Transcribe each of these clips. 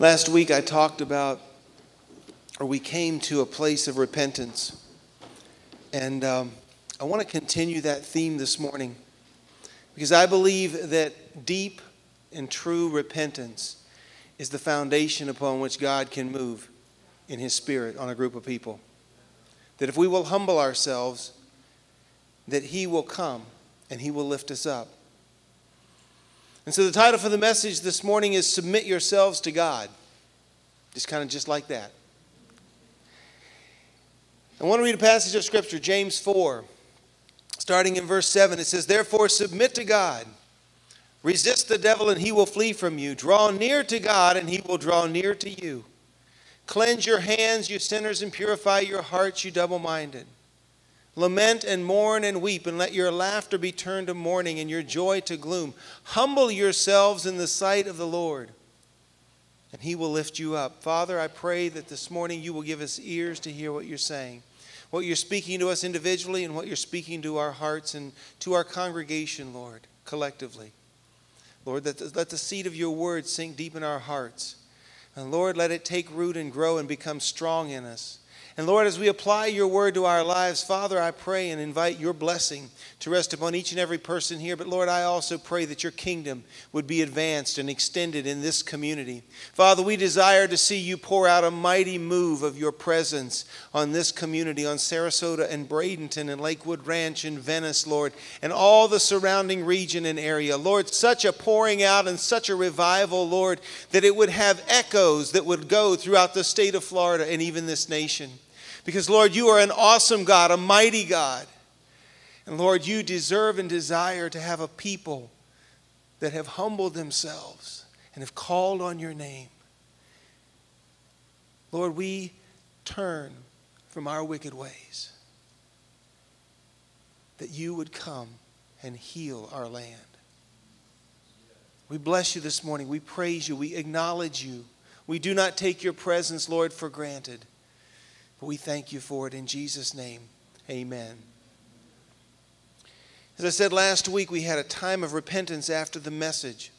Last week I talked about, or we came to a place of repentance. And um, I want to continue that theme this morning because I believe that deep and true repentance is the foundation upon which God can move in His Spirit on a group of people. That if we will humble ourselves, that He will come and He will lift us up. And so the title for the message this morning is Submit Yourselves to God. Just kind of just like that. I want to read a passage of Scripture, James 4, starting in verse 7. It says, Therefore, submit to God. Resist the devil, and he will flee from you. Draw near to God, and he will draw near to you. Cleanse your hands, you sinners, and purify your hearts, you double minded. Lament and mourn and weep, and let your laughter be turned to mourning and your joy to gloom. Humble yourselves in the sight of the Lord, and he will lift you up. Father, I pray that this morning you will give us ears to hear what you're saying, what you're speaking to us individually, and what you're speaking to our hearts and to our congregation, Lord, collectively. Lord, let the, let the seed of your word sink deep in our hearts. And Lord, let it take root and grow and become strong in us. And Lord, as we apply your word to our lives, Father, I pray and invite your blessing to rest upon each and every person here. But Lord, I also pray that your kingdom would be advanced and extended in this community. Father, we desire to see you pour out a mighty move of your presence on this community, on Sarasota and Bradenton and Lakewood Ranch and Venice, Lord, and all the surrounding region and area. Lord, such a pouring out and such a revival, Lord, that it would have echoes that would go throughout the state of Florida and even this nation. Because, Lord, you are an awesome God, a mighty God. And, Lord, you deserve and desire to have a people that have humbled themselves and have called on your name. Lord, we turn from our wicked ways that you would come and heal our land. We bless you this morning. We praise you. We acknowledge you. We do not take your presence, Lord, for granted. We thank you for it in Jesus' name. Amen. As I said last week, we had a time of repentance after the message.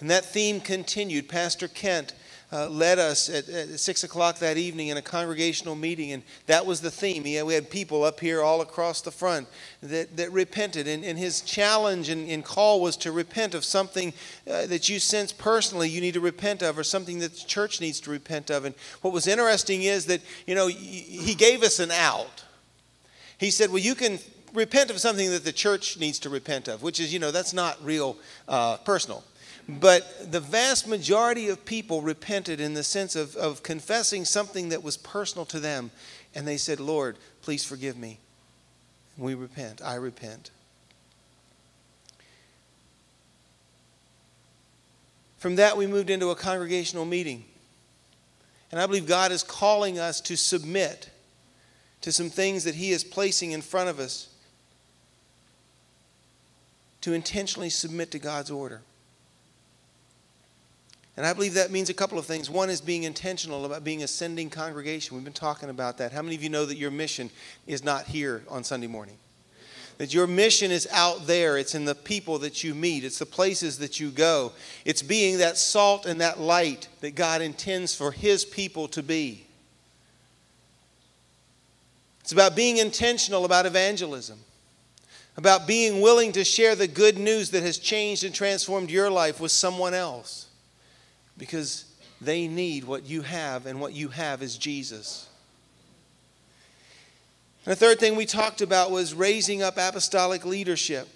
And that theme continued. Pastor Kent uh, led us at, at, 6 o'clock that evening in a congregational meeting, and that was the theme. Had, we had people up here all across the front that, that repented, and, and his challenge and, and, call was to repent of something uh, that you sense personally you need to repent of, or something that the church needs to repent of. And what was interesting is that, you know, he gave us an out. He said, Well, you can repent of something that the church needs to repent of, which is, you know, that's not real uh, personal. But the vast majority of people repented in the sense of, of confessing something that was personal to them. And they said, Lord, please forgive me. We repent. I repent. From that, we moved into a congregational meeting. And I believe God is calling us to submit to some things that He is placing in front of us, to intentionally submit to God's order. And I believe that means a couple of things. One is being intentional about being a sending congregation. We've been talking about that. How many of you know that your mission is not here on Sunday morning? That your mission is out there. It's in the people that you meet, it's the places that you go. It's being that salt and that light that God intends for His people to be. It's about being intentional about evangelism, about being willing to share the good news that has changed and transformed your life with someone else because they need what you have, and what you have is Jesus. And the third thing we talked about was raising up apostolic leadership.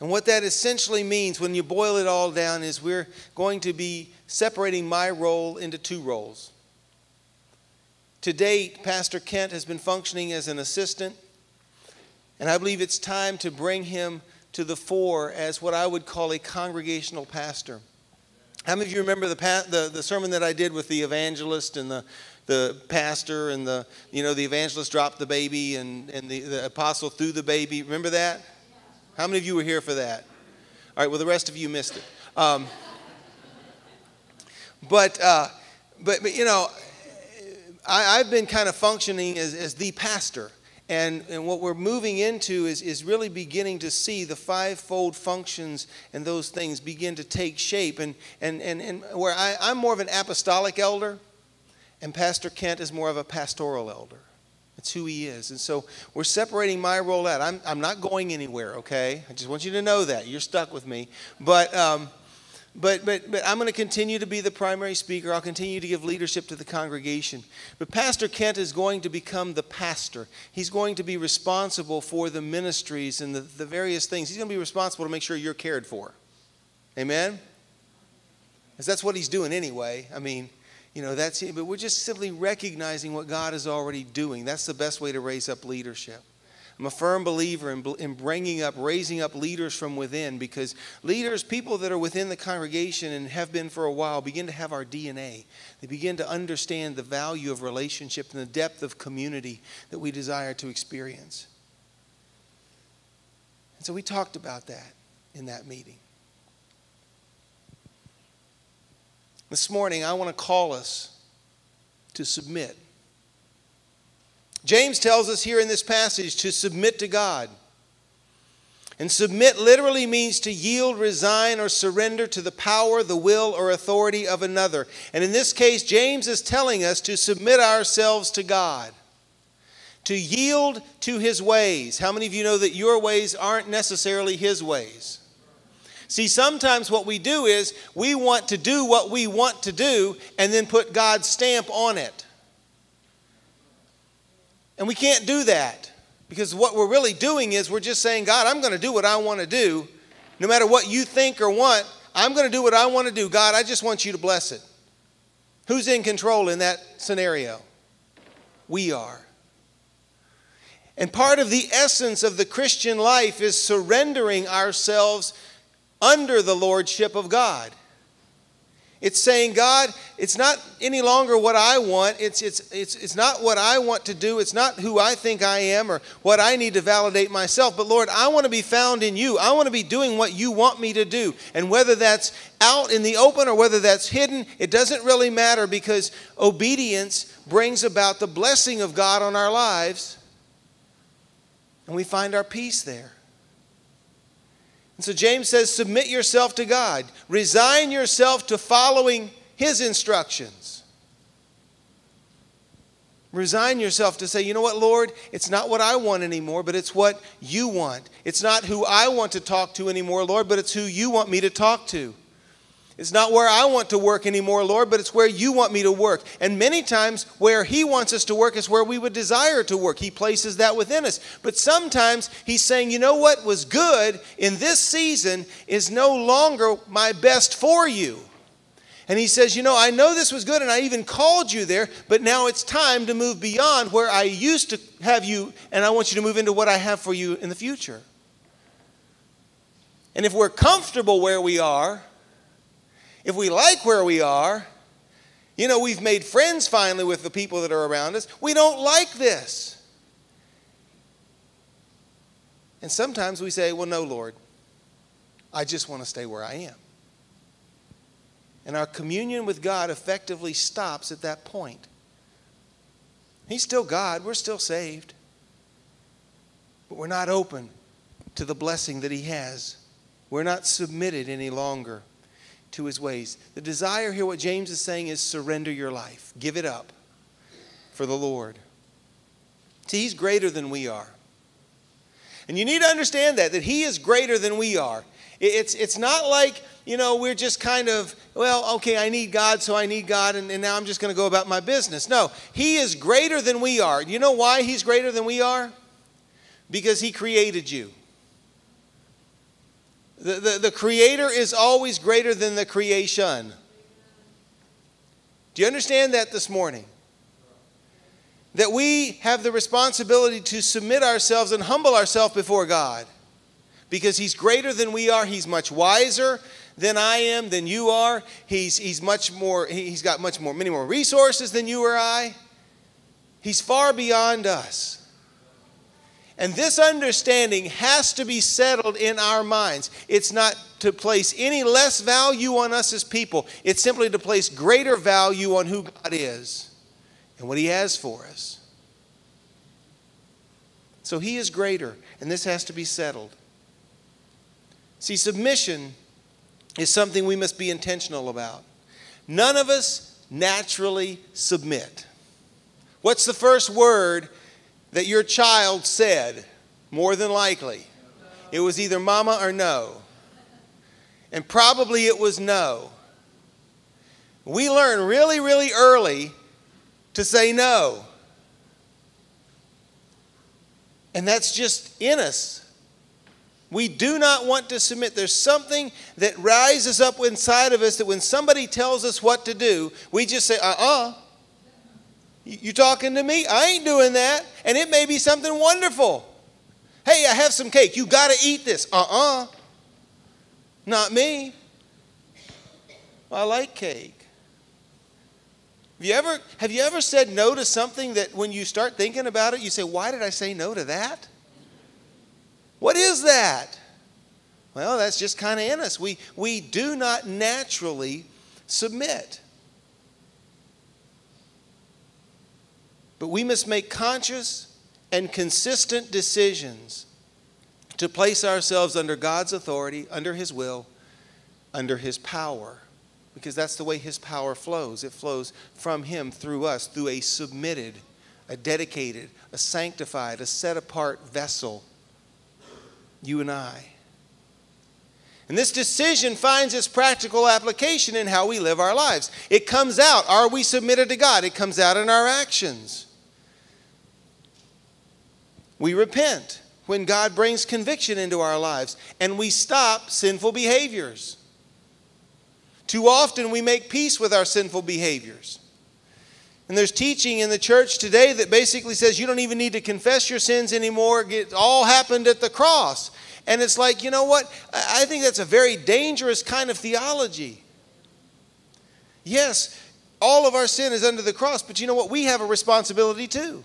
And what that essentially means, when you boil it all down, is we're going to be separating my role into two roles. To date, Pastor Kent has been functioning as an assistant, and I believe it's time to bring him to the fore as what I would call a congregational pastor. How many of you remember the, the, the sermon that I did with the evangelist and the, the pastor and the, you know, the evangelist dropped the baby and, and the, the apostle threw the baby? Remember that? How many of you were here for that? All right, well, the rest of you missed it. Um, but, uh, but, but, you know, I, have been kind of functioning as, as the pastor. And, and what we're moving into is, is really beginning to see the fivefold functions and those things begin to take shape. And, and, and, and where I, I'm more of an apostolic elder, and Pastor Kent is more of a pastoral elder. That's who he is. And so we're separating my role out. I'm, I'm not going anywhere, okay? I just want you to know that. You're stuck with me. But. Um, but, but, but I'm going to continue to be the primary speaker. I'll continue to give leadership to the congregation. But Pastor Kent is going to become the pastor. He's going to be responsible for the ministries and the, the various things. He's going to be responsible to make sure you're cared for. Amen? Because that's what he's doing anyway. I mean, you know, that's it. But we're just simply recognizing what God is already doing. That's the best way to raise up leadership. I'm a firm believer in, in bringing up, raising up leaders from within because leaders, people that are within the congregation and have been for a while, begin to have our DNA. They begin to understand the value of relationship and the depth of community that we desire to experience. And so we talked about that in that meeting. This morning, I want to call us to submit James tells us here in this passage to submit to God. And submit literally means to yield, resign, or surrender to the power, the will, or authority of another. And in this case, James is telling us to submit ourselves to God, to yield to his ways. How many of you know that your ways aren't necessarily his ways? See, sometimes what we do is we want to do what we want to do and then put God's stamp on it. And we can't do that because what we're really doing is we're just saying, God, I'm going to do what I want to do. No matter what you think or want, I'm going to do what I want to do. God, I just want you to bless it. Who's in control in that scenario? We are. And part of the essence of the Christian life is surrendering ourselves under the lordship of God. It's saying, God, it's not any longer what I want. It's, it's, it's, it's not what I want to do. It's not who I think I am or what I need to validate myself. But Lord, I want to be found in you. I want to be doing what you want me to do. And whether that's out in the open or whether that's hidden, it doesn't really matter because obedience brings about the blessing of God on our lives. And we find our peace there. And so James says, Submit yourself to God, resign yourself to following His instructions. Resign yourself to say, you know what, Lord, it's not what I want anymore, but it's what you want. It's not who I want to talk to anymore, Lord, but it's who you want me to talk to. It's not where I want to work anymore, Lord, but it's where you want me to work. And many times, where He wants us to work is where we would desire to work. He places that within us. But sometimes He's saying, you know what was good in this season is no longer my best for you. And He says, you know, I know this was good and I even called you there, but now it's time to move beyond where I used to have you, and I want you to move into what I have for you in the future. And if we're comfortable where we are, if we like where we are, you know, we've made friends finally with the people that are around us, we don't like this. And sometimes we say, well, no, Lord, I just want to stay where I am. And our communion with God effectively stops at that point. He's still God, we're still saved, but we're not open to the blessing that He has. We're not submitted any longer to his ways. The desire here, what James is saying, is surrender your life, give it up for the Lord. See, he's greater than we are. And you need to understand that, that he is greater than we are. It's, it's not like, you know, we're just kind of, well, okay, I need God, so I need God, and, and now I'm just going to go about my business. No, he is greater than we are. You know why he's greater than we are? Because he created you. The, the, the creator is always greater than the creation. Do you understand that this morning? That we have the responsibility to submit ourselves and humble ourselves before God because He's greater than we are. He's much wiser than I am, than you are. He's, he's much more, He's got much more, many more resources than you or I. He's far beyond us. And this understanding has to be settled in our minds. It's not to place any less value on us as people, it's simply to place greater value on who God is and what He has for us. So he is greater, and this has to be settled. See, submission is something we must be intentional about. None of us naturally submit. What's the first word that your child said? More than likely, it was either mama or no. And probably it was no. We learn really, really early to say no. And that's just in us. We do not want to submit. There's something that rises up inside of us that when somebody tells us what to do, we just say, uh uh-uh. uh. You talking to me? I ain't doing that. And it may be something wonderful. Hey, I have some cake. You got to eat this. Uh uh. Not me. I like cake. Have you, ever, have you ever said no to something that when you start thinking about it, you say, Why did I say no to that? What is that? Well, that's just kind of in us. We, we do not naturally submit. But we must make conscious and consistent decisions to place ourselves under God's authority, under His will, under His power. Because that's the way His power flows. It flows from Him through us, through a submitted, a dedicated, a sanctified, a set apart vessel you and I. And this decision finds its practical application in how we live our lives. It comes out. Are we submitted to God? It comes out in our actions. We repent when God brings conviction into our lives and we stop sinful behaviors. Too often we make peace with our sinful behaviors. And there's teaching in the church today that basically says you don't even need to confess your sins anymore. It all happened at the cross. And it's like, you know what? I think that's a very dangerous kind of theology. Yes, all of our sin is under the cross, but you know what? We have a responsibility too.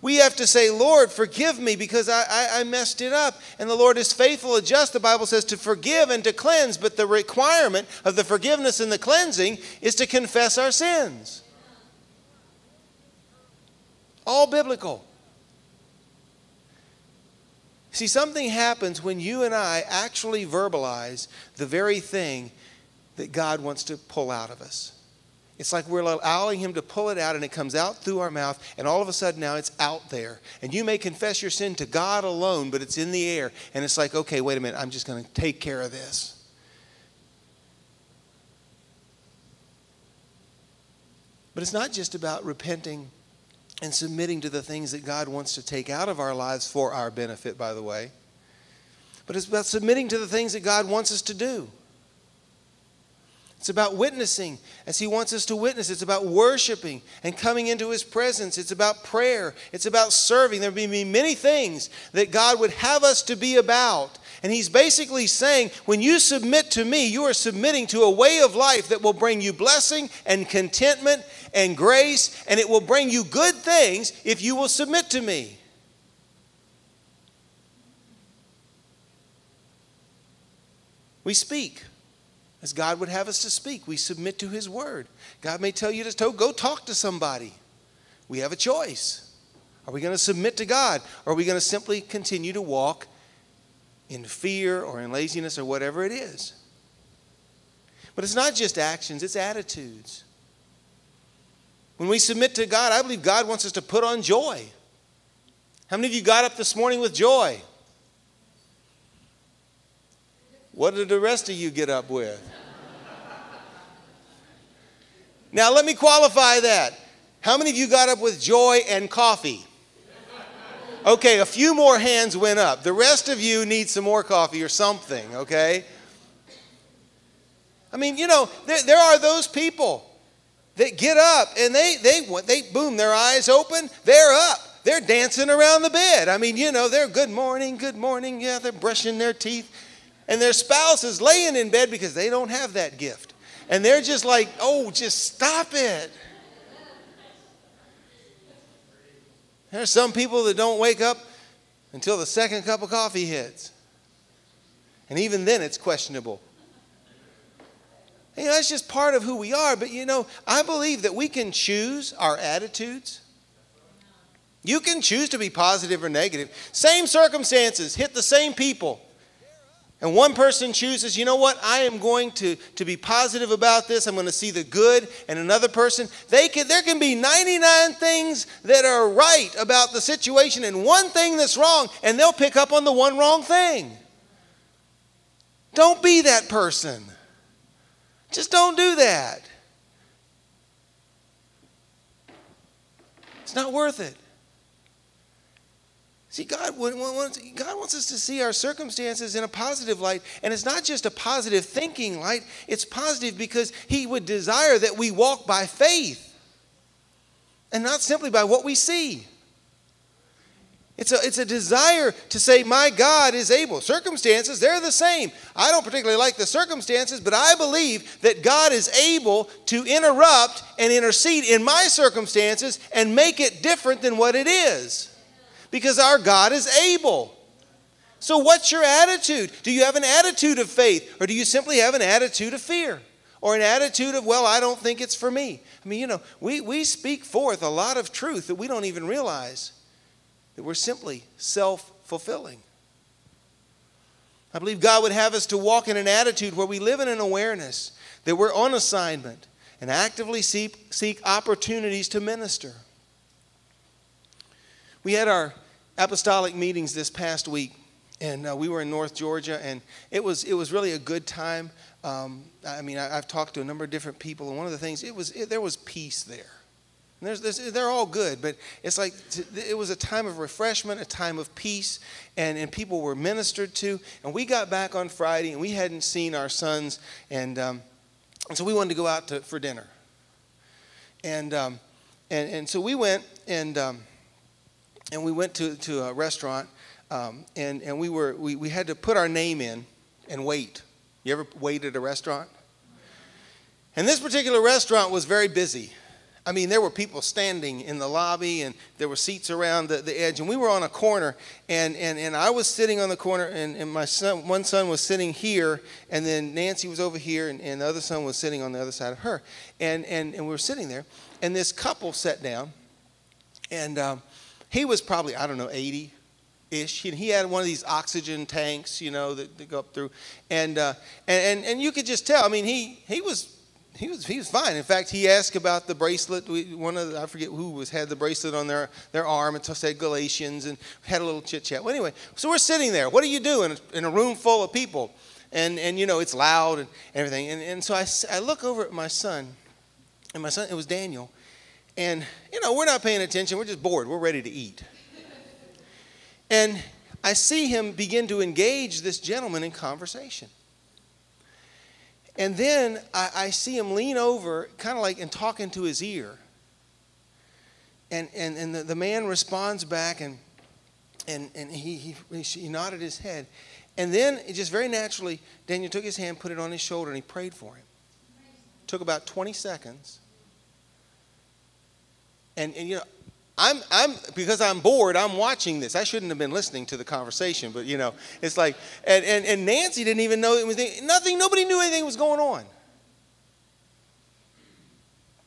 We have to say, Lord, forgive me because I, I, I, messed it up. And the Lord is faithful and just, the Bible says, to forgive and to cleanse. But the requirement of the forgiveness and the cleansing is to confess our sins. All biblical. See, something happens when you and I actually verbalize the very thing that God wants to pull out of us. It's like we're allowing Him to pull it out, and it comes out through our mouth, and all of a sudden now it's out there. And you may confess your sin to God alone, but it's in the air. And it's like, okay, wait a minute, I'm just going to take care of this. But it's not just about repenting and submitting to the things that God wants to take out of our lives for our benefit, by the way. But it's about submitting to the things that God wants us to do. It's about witnessing as He wants us to witness. It's about worshiping and coming into His presence. It's about prayer. It's about serving. There will be many things that God would have us to be about. And He's basically saying, when you submit to me, you are submitting to a way of life that will bring you blessing and contentment and grace, and it will bring you good things if you will submit to me. We speak as God would have us to speak. We submit to His word. God may tell you to go talk to somebody. We have a choice. Are we going to submit to God? Or are we going to simply continue to walk in fear or in laziness or whatever it is? But it's not just actions, it's attitudes. When we submit to God, I believe God wants us to put on joy. How many of you got up this morning with joy? What did the rest of you get up with? Now, let me qualify that. How many of you got up with joy and coffee? Okay, a few more hands went up. The rest of you need some more coffee or something, okay? I mean, you know, there, there are those people that get up and they, they, they, boom, their eyes open, they're up. They're dancing around the bed. I mean, you know, they're good morning, good morning. Yeah, they're brushing their teeth and their spouse is laying in bed because they don't have that gift. And they're just like, oh, just stop it. There's some people that don't wake up until the second cup of coffee hits. And even then, it's questionable. You know, that's just part of who we are. But you know, I believe that we can choose our attitudes. You can choose to be positive or negative. Same circumstances, hit the same people. And one person chooses, you know what, I am going to, to be positive about this. I'm going to see the good. And another person, they can, there can be 99 things that are right about the situation and one thing that's wrong, and they'll pick up on the one wrong thing. Don't be that person. Just don't do that. It's not worth it. See, God wants, God wants us to see our circumstances in a positive light. And it's not just a positive thinking light, it's positive because He would desire that we walk by faith and not simply by what we see. It's a, it's a desire to say, My God is able. Circumstances, they're the same. I don't particularly like the circumstances, but I believe that God is able to interrupt and intercede in my circumstances and make it different than what it is. Because our God is able. So, what's your attitude? Do you have an attitude of faith, or do you simply have an attitude of fear? Or an attitude of, well, I don't think it's for me. I mean, you know, we, we speak forth a lot of truth that we don't even realize that we're simply self fulfilling. I believe God would have us to walk in an attitude where we live in an awareness that we're on assignment and actively seek, seek opportunities to minister. We had our apostolic meetings this past week, and uh, we were in North Georgia, and it was, it was really a good time. Um, I mean, I, have talked to a number of different people, and one of the things, it was, it, there was peace there. There's, there's, they're all good, but it's like it was a time of refreshment, a time of peace, and, and people were ministered to. And we got back on Friday, and we hadn't seen our sons, and, um, and so we wanted to go out to, for dinner. And, um, and, and so we went, and, um, and we went to, to a restaurant, um, and, and we, were, we, we had to put our name in and wait. You ever wait at a restaurant? And this particular restaurant was very busy. I mean, there were people standing in the lobby and there were seats around the, the edge. And we were on a corner, and, and, and I was sitting on the corner, and, and my son, one son was sitting here, and then Nancy was over here, and, and the other son was sitting on the other side of her. And, and, and we were sitting there, and this couple sat down, and um, he was probably, I don't know, 80 ish. He, he had one of these oxygen tanks, you know, that, that go up through. And, uh, and, and, and you could just tell, I mean, he, he was he was he was fine. In fact, he asked about the bracelet. We, one of the, I forget who was had the bracelet on their their arm and said Galatians and had a little chit chat. Well, anyway, so we're sitting there. What do you do in a, in a room full of people? And and you know it's loud and everything. And and so I I look over at my son, and my son it was Daniel, and you know we're not paying attention. We're just bored. We're ready to eat. And I see him begin to engage this gentleman in conversation. And then I, I see him lean over, kind of like and talk into his ear. And, and, and the, the man responds back, and, and, and he, he, he nodded his head. And then, just very naturally, Daniel took his hand, put it on his shoulder, and he prayed for him. Took about 20 seconds. And, and you know, I'm, I'm, because I'm bored, I'm watching this. I shouldn't have been listening to the conversation, but you know, it's like, and, and, and Nancy didn't even know it was nothing, nobody knew anything was going on.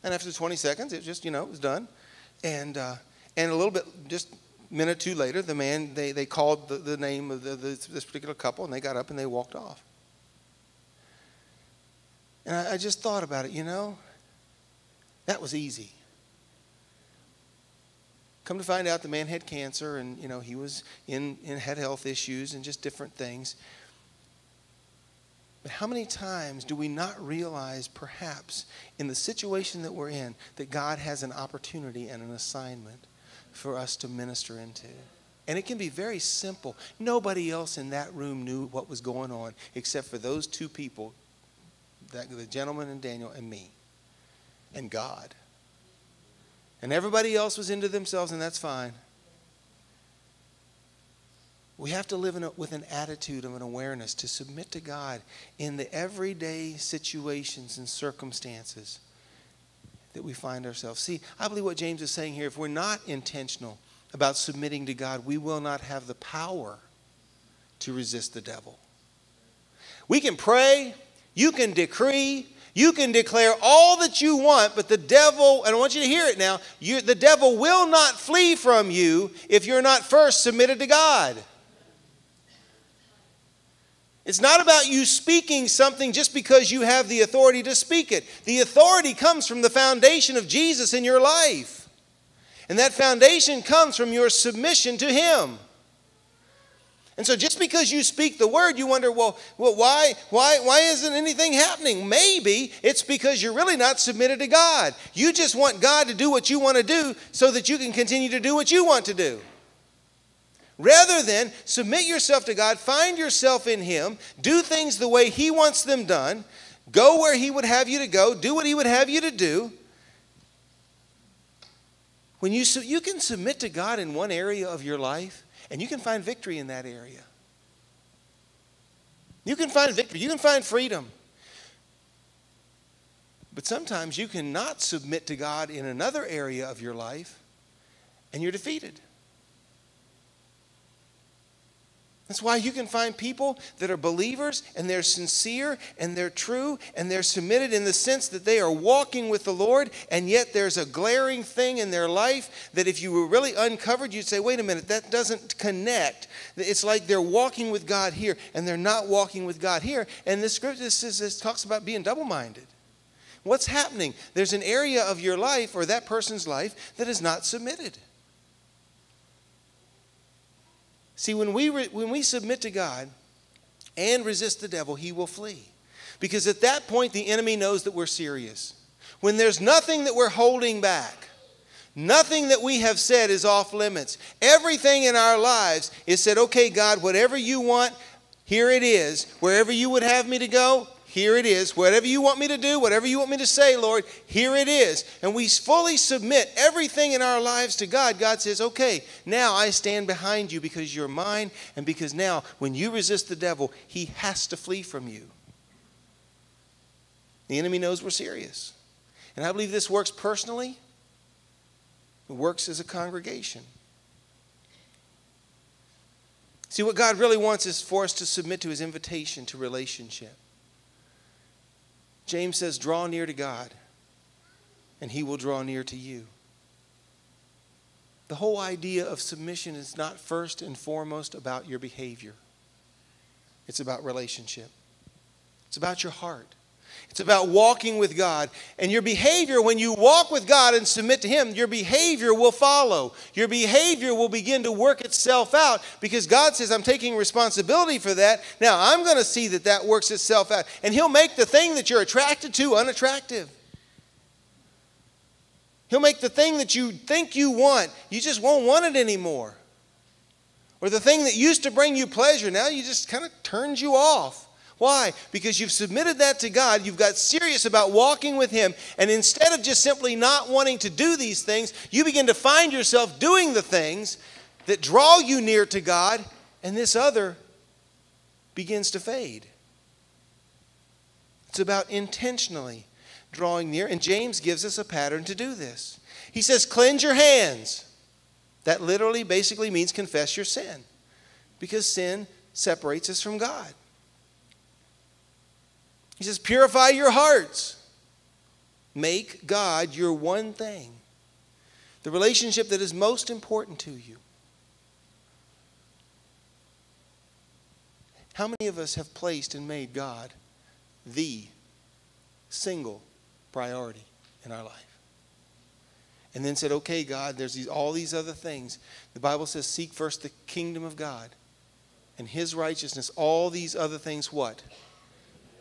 And after 20 seconds, it just, you know, it was done. And, uh, and a little bit, just a minute or two later, the man, they, they called the, the name of the, the, this particular couple and they got up and they walked off. And I, I just thought about it, you know, that was easy. Come to find out the man had cancer and you know he was in, in had health issues and just different things. But how many times do we not realize, perhaps, in the situation that we're in, that God has an opportunity and an assignment for us to minister into? And it can be very simple. Nobody else in that room knew what was going on except for those two people that, the gentleman and Daniel and me and God. And everybody else was into themselves, and that's fine. We have to live a, with an attitude of an awareness to submit to God in the everyday situations and circumstances that we find ourselves. See, I believe what James is saying here if we're not intentional about submitting to God, we will not have the power to resist the devil. We can pray, you can decree, You can declare all that you want, but the devil, and I want you to hear it now, you, the devil will not flee from you if you're not first submitted to God. It's not about you speaking something just because you have the authority to speak it. The authority comes from the foundation of Jesus in your life. And that foundation comes from your submission to Him. And so just because you speak the word, you wonder, well, well why, why, why isn't anything happening? Maybe it's because you're really not submitted to God. You just want God to do what you want to do so that you can continue to do what you want to do. Rather than submit yourself to God, find yourself in Him, do things the way He wants them done, go where He would have you to go, do what He would have you to do. When you, you can submit to God in one area of your life, and you can find victory in that area. You can find victory, you can find freedom. But sometimes you cannot submit to God in another area of your life, and you're defeated. That's why you can find people that are believers and they're sincere and they're true and they're submitted in the sense that they are walking with the Lord, and yet there's a glaring thing in their life that if you were really uncovered, you'd say, wait a minute, that doesn't connect. It's like they're walking with God here and they're not walking with God here. And the scripture says, this talks about being double minded. What's happening? There's an area of your life or that person's life that is not submitted. See, when we, re- when we submit to God and resist the devil, he will flee. Because at that point, the enemy knows that we're serious. When there's nothing that we're holding back, nothing that we have said is off limits, everything in our lives is said, okay, God, whatever you want, here it is. Wherever you would have me to go, here it is. Whatever you want me to do, whatever you want me to say, Lord, here it is. And we fully submit everything in our lives to God. God says, okay, now I stand behind you because you're mine, and because now when you resist the devil, he has to flee from you. The enemy knows we're serious. And I believe this works personally, it works as a congregation. See, what God really wants is for us to submit to his invitation to relationship. James says, Draw near to God, and he will draw near to you. The whole idea of submission is not first and foremost about your behavior, it's about relationship, it's about your heart. It's about walking with God. And your behavior, when you walk with God and submit to Him, your behavior will follow. Your behavior will begin to work itself out because God says, I'm taking responsibility for that. Now, I'm going to see that that works itself out. And He'll make the thing that you're attracted to unattractive. He'll make the thing that you think you want, you just won't want it anymore. Or the thing that used to bring you pleasure, now you just kind of turns you off. Why? Because you've submitted that to God, you've got serious about walking with Him, and instead of just simply not wanting to do these things, you begin to find yourself doing the things that draw you near to God, and this other begins to fade. It's about intentionally drawing near, and James gives us a pattern to do this. He says, Cleanse your hands. That literally basically means confess your sin, because sin separates us from God. He says, Purify your hearts. Make God your one thing, the relationship that is most important to you. How many of us have placed and made God the single priority in our life? And then said, okay, God, there's these, all these other things. The Bible says, seek first the kingdom of God and his righteousness. All these other things, what?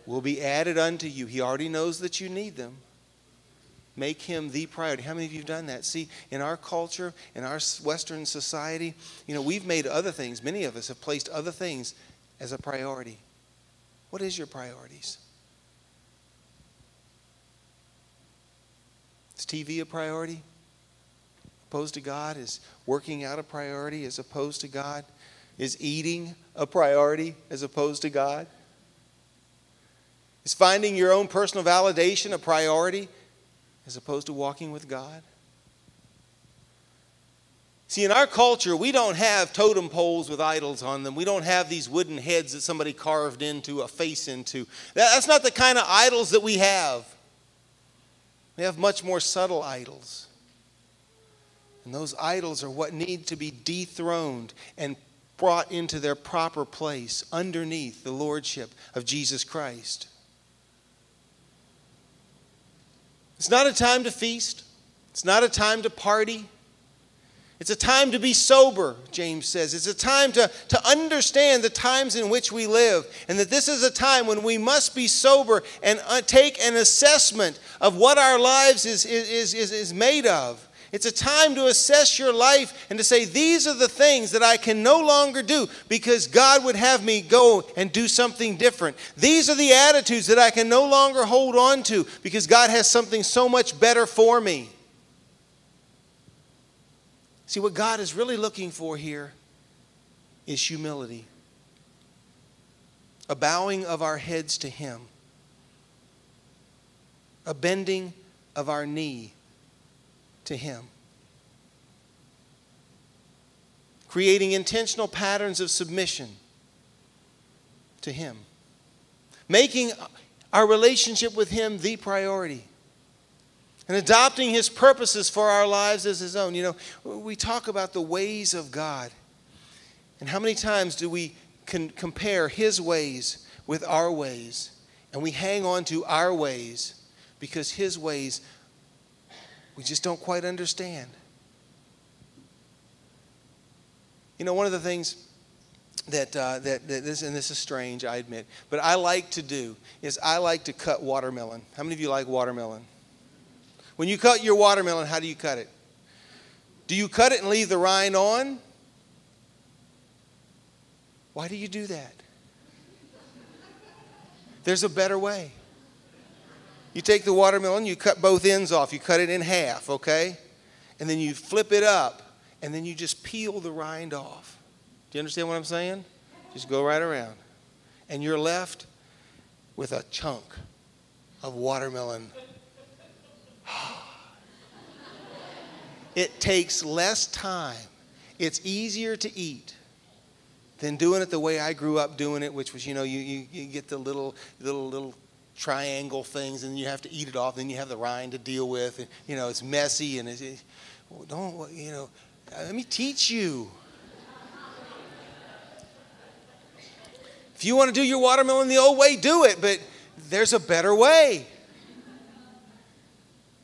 Will be added unto you. He already knows that you need them. Make him the priority. How many of you have done that? See, in our culture, in our Western society, you know, we've made other things, many of us have placed other things as a priority. What is your priorities? Is TV a priority? Opposed to God? Is working out a priority as opposed to God? Is eating a priority as opposed to God? Is finding your own personal validation a priority as opposed to walking with God? See, in our culture, we don't have totem poles with idols on them. We don't have these wooden heads that somebody carved into a face into. That's not the kind of idols that we have. We have much more subtle idols. And those idols are what need to be dethroned and brought into their proper place underneath the lordship of Jesus Christ. It's not a time to feast, it's not a time to party. It's a time to be sober, James says. It's a time to, to understand the times in which we live, and that this is a time when we must be sober and uh, take an assessment of what our lives is, is, is, is made of. It's a time to assess your life and to say, These are the things that I can no longer do because God would have me go and do something different. These are the attitudes that I can no longer hold on to because God has something so much better for me. See, what God is really looking for here is humility, a bowing of our heads to Him, a bending of our knee to Him. Creating intentional patterns of submission to Him. Making our relationship with Him the priority and adopting his purposes for our lives as his own. You know, we talk about the ways of God. And how many times do we compare his ways with our ways? And we hang on to our ways because his ways we just don't quite understand. You know, one of the things that, uh, that, that this, and this is strange, I admit, but I like to do is I like to cut watermelon. How many of you like watermelon? When you cut your watermelon, how do you cut it? Do you cut it and leave the rind on? Why do you do that? There's a better way. You take the watermelon, you cut both ends off, you cut it in half, okay? And then you flip it up, and then you just peel the rind off. Do you understand what I'm saying? Just go right around. And you're left with a chunk of watermelon it takes less time. It's easier to eat than doing it the way I grew up doing it, which was, you know, you, you, you get the little, little, little triangle things and you have to eat it off. Then you have the rind to deal with. And, you know, it's messy and it's, it, don't, you know, uh, let me teach you. If you want to do your watermelon the old way, do it, but there's a better way.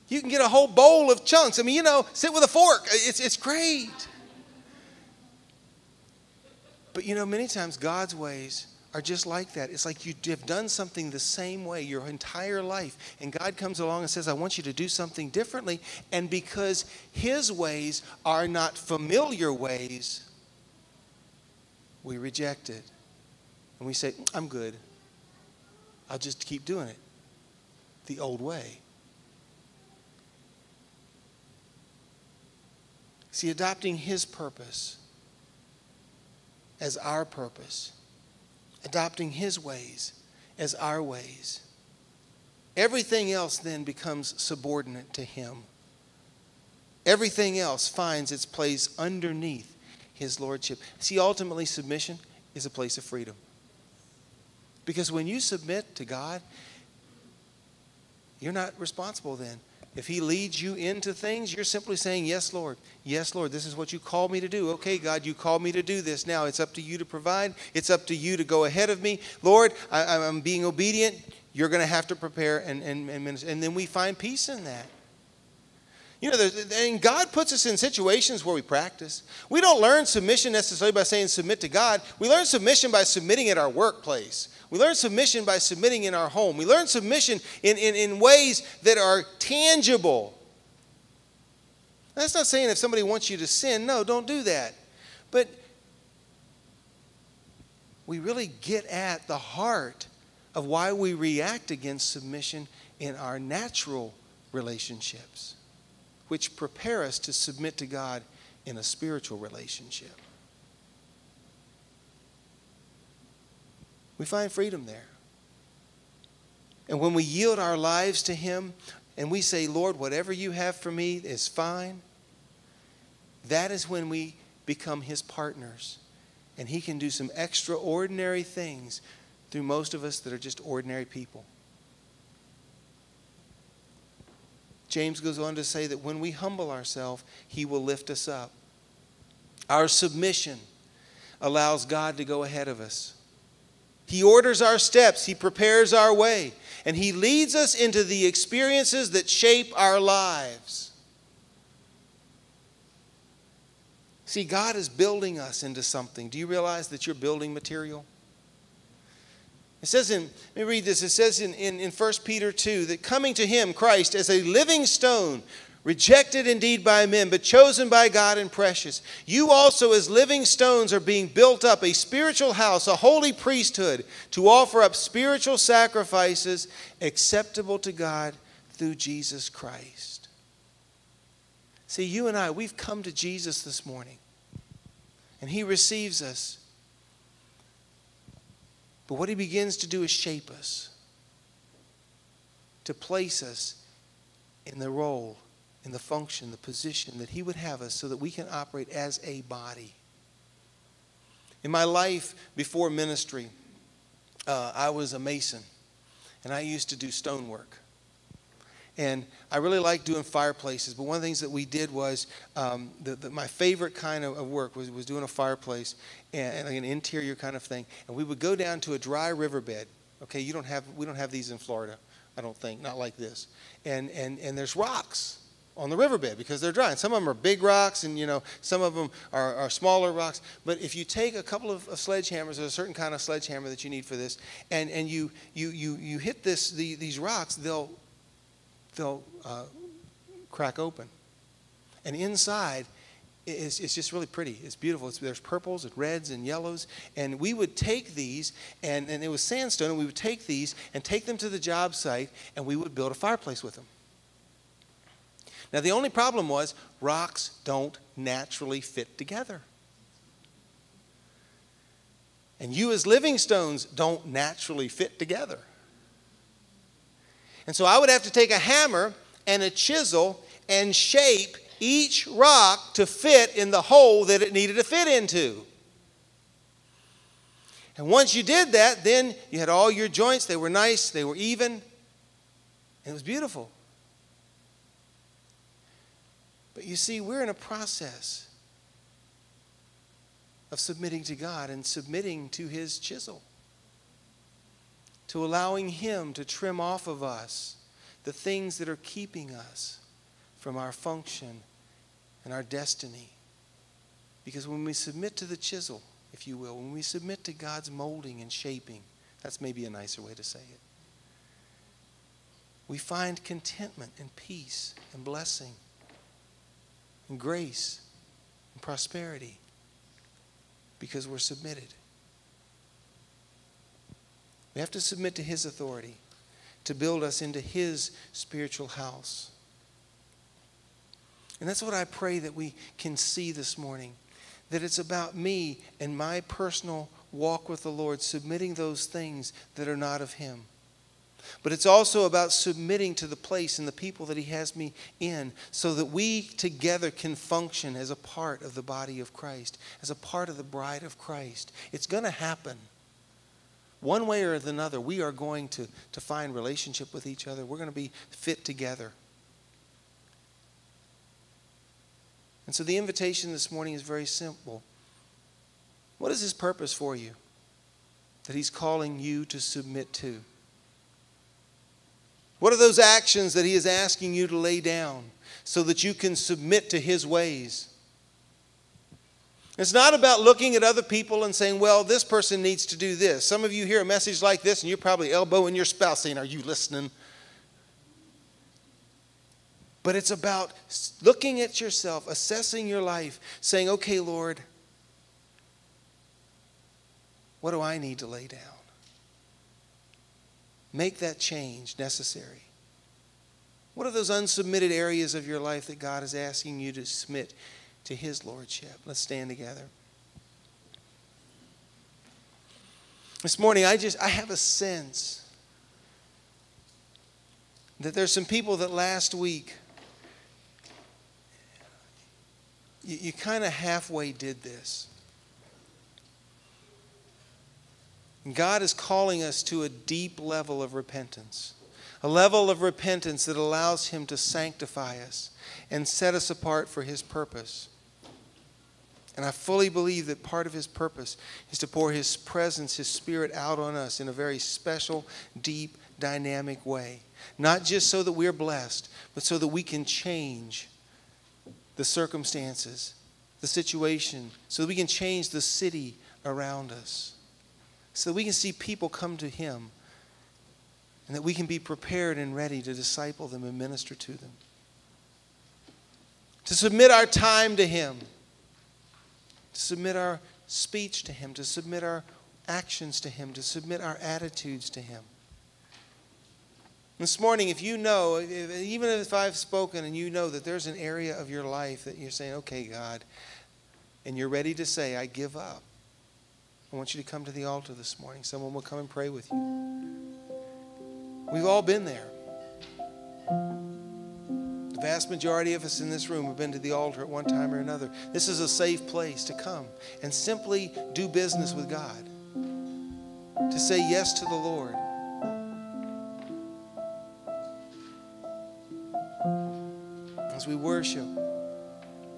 You can get a whole bowl of chunks. I mean, you know, sit with a fork. It's, it's great. But you know, many times God's ways are just like that. It's like you have done something the same way your entire life, and God comes along and says, I want you to do something differently. And because His ways are not familiar ways, we reject it. And we say, I'm good. I'll just keep doing it the old way. See, adopting His purpose as our purpose, adopting His ways as our ways, everything else then becomes subordinate to Him. Everything else finds its place underneath His Lordship. See, ultimately, submission is a place of freedom. Because when you submit to God, you're not responsible then if He leads you into things, you're simply saying, Yes, Lord. Yes, Lord. This is what you called me to do. Okay, God, you called me to do this. Now it's up to you to provide. It's up to you to go ahead of me. Lord, I, am being obedient. You're going to have to prepare and, and, and minister. And then we find peace in that. You know, and God puts us in situations where we practice. We don't learn submission necessarily by saying submit to God. We learn submission by submitting at our workplace. We learn submission by submitting in our home. We learn submission in, in, in ways that are tangible. That's not saying if somebody wants you to sin, no, don't do that. But we really get at the heart of why we react against submission in our natural relationships which prepare us to submit to God in a spiritual relationship. We find freedom there. And when we yield our lives to Him and we say, Lord, whatever you have for me is fine, that is when we become his partners. And he can do some extraordinary things through most of us that are just ordinary people. James goes on to say that when we humble ourselves, he will lift us up. Our submission allows God to go ahead of us. He orders our steps, He prepares our way, and He leads us into the experiences that shape our lives. See, God is building us into something. Do you realize that you're building material? It says in, let me read this. It says in, in, in 1 Peter 2 that coming to him, Christ, as a living stone, rejected indeed by men, but chosen by God and precious. You also, as living stones, are being built up a spiritual house, a holy priesthood, to offer up spiritual sacrifices acceptable to God through Jesus Christ. See, you and I, we've come to Jesus this morning, and He receives us. But what He begins to do is shape us, to place us in the role, in the function, the position that He would have us so that we can operate as a body. In my life before ministry, uh, I was a mason, and I used to do stonework. And I really liked doing fireplaces, but one of the things that we did was um, the, the, my favorite kind of, of, work was, was doing a fireplace and, and like an interior kind of thing. And we would go down to a dry riverbed. Okay, you don't have, we don't have these in Florida, I don't think, not like this. And, and, and there's rocks on the riverbed because they're dry. And some of them are big rocks, and you know some of them are, are smaller rocks. But if you take a couple of, of, sledgehammers, there's a certain kind of sledgehammer that you need for this, and, and you, you, you, you hit this, the, these rocks, they'll they'll uh, crack open. And inside, it's, it's just really pretty. It's beautiful. It's, there's purples and reds and yellows. And we would take these, and, and it was sandstone, and we would take these and take them to the job site, and we would build a fireplace with them. Now, the only problem was rocks don't naturally fit together. And you, as living stones, don't naturally fit together. And so I would have to take a hammer and a chisel and shape each rock to fit in the hole that it needed to fit into. And once you did that, then you had all your joints. They were nice, they were even, and it was beautiful. But you see, we're in a process of submitting to God and submitting to His chisel to allowing Him to trim off of us the things that are keeping us from our function and our destiny. Because when we submit to the chisel, if you will, when we submit to God's molding and shaping, that's maybe a nicer way to say it, we find contentment and peace and blessing and grace and prosperity because we're submitted. We have to submit to His authority to build us into His spiritual house. And that's what I pray that we can see this morning. That it's about me and my personal walk with the Lord, submitting those things that are not of Him. But it's also about submitting to the place and the people that He has me in so that we together can function as a part of the body of Christ, as a part of the bride of Christ. It's going to happen. One way or another, we are going to, to find relationship with each other. We're going to be fit together. And so the invitation this morning is very simple. What is his purpose for you that he's calling you to submit to? What are those actions that he is asking you to lay down so that you can submit to his ways? It's not about looking at other people and saying, well, this person needs to do this. Some of you hear a message like this and you're probably elbowing your spouse saying, Are you listening? But it's about looking at yourself, assessing your life, saying, Okay, Lord, what do I need to lay down? Make that change necessary. What are those unsubmitted areas of your life that God is asking you to submit to his lordship. Let's stand together. This morning, I just I have a sense that there's some people that last week you, you kind of halfway did this. God is calling us to a deep level of repentance, a level of repentance that allows Him to sanctify us and set us apart for His purpose. And I fully believe that part of His purpose is to pour His presence, His Spirit out on us in a very special, deep, dynamic way. Not just so that we're blessed, but so that we can change the circumstances, the situation, so that we can change the city around us so that we can see people come to Him and that we can be prepared and ready to disciple them and minister to them. To submit our time to Him, to submit our speech to Him, to submit our actions to Him, to submit our attitudes to Him. This morning, if you know, even if I've spoken and you know that there's an area of your life that you're saying, okay, God, and you're ready to say, I give up. I want you to come to the altar this morning. Someone will come and pray with you. We've all been there. The vast majority of us in this room have been to the altar at one time or another. This is a safe place to come and simply do business with God, to say yes to the Lord. As we worship,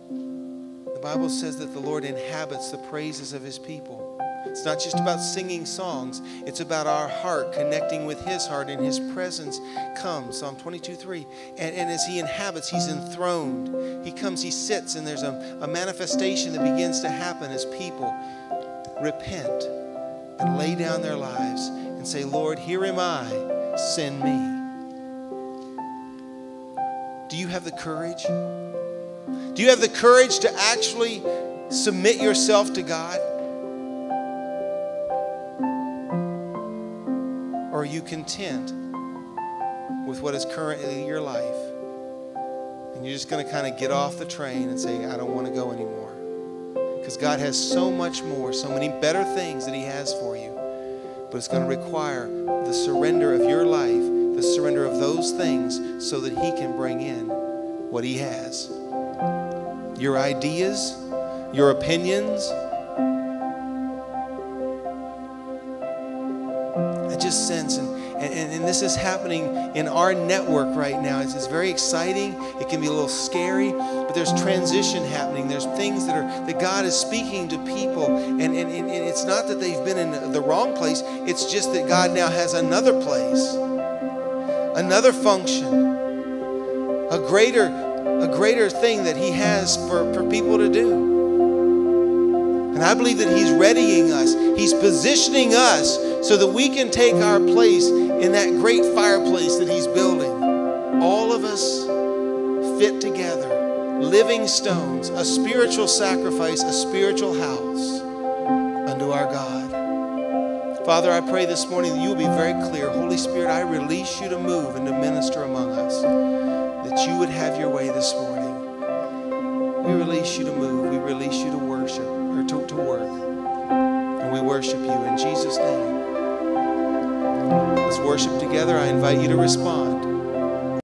the Bible says that the Lord inhabits the praises of his people. It's not just about singing songs, it's about our heart connecting with His heart and His presence comes. Psalm 22 3. And, and as He inhabits, He's enthroned. He comes, He sits, and there's a, a manifestation that begins to happen as people repent and lay down their lives and say, Lord, here am I, send me. Do you have the courage? Do you have the courage to actually submit yourself to God? Or are you content with what is currently your life? And you're just going to kind of get off the train and say, I don't want to go anymore. Because God has so much more, so many better things that He has for you. But it's going to require the surrender of your life, the surrender of those things, so that He can bring in what He has. Your ideas, your opinions, just sense, and, and, and this is happening in our network right now. It's, it's very exciting. It can be a little scary, but there's transition happening. There's things that are that God is speaking to people, and, and, and it's not that they've been in the wrong place. It's just that God now has another place, another function, a greater a greater thing that He has for, for people to do. And I believe that He's readying us, He's positioning us so that we can take our place in that great fireplace that He's building. All of us fit together, living stones, a spiritual sacrifice, a spiritual house unto our God. Father, I pray this morning that you will be very clear. Holy Spirit, I release you to move and to minister among us, that you would have your way this morning. We release you to move, we release you to worship to, to work. And we worship you in Jesus' name. Let's worship together. I invite you to respond.